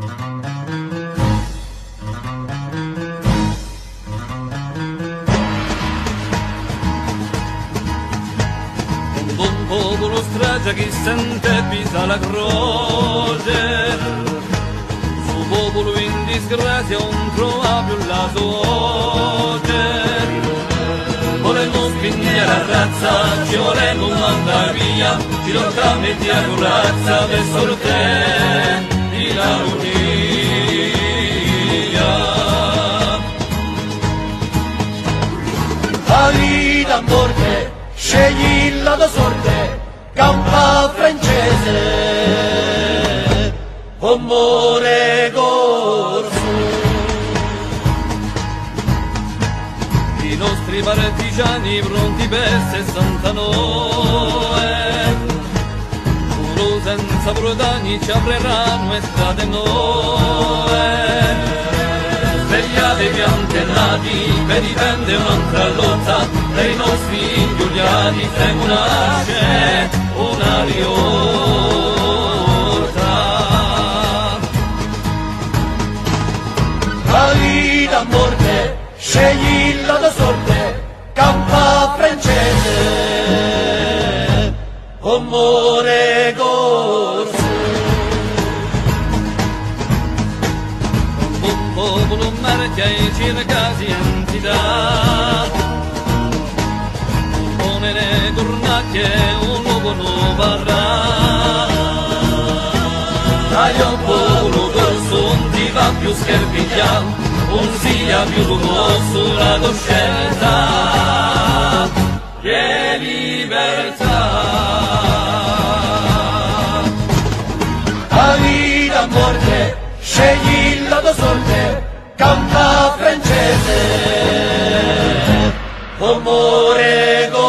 Un buon popolo stragia chi sente pisa la croce. Su popolo in disgrazia non trova più la sorte Volemo spingere la razza, ci volemo mandare via. Ci lottamo e dia corazza per sorte di la unia Vita a morte, scegli la tua sorte, campa francese, amore corso. I nostri partigiani pronti per 69 Solo senza prodani ci apriranno strade nuove Piantellati per difendere un'altra lotta Dei nostri Giuliani se nasce una rivolta. La vita a morte, scegli la tua sorte, campa francese, amore un popolo marchia e circa si entità come le cornacchie un uovo non varrà dai un popolo corso non ti va più scherpiglia non sia più lumoso la coscienza e libertà La vita a morte, scegli la tua sorte, campa francese, amore.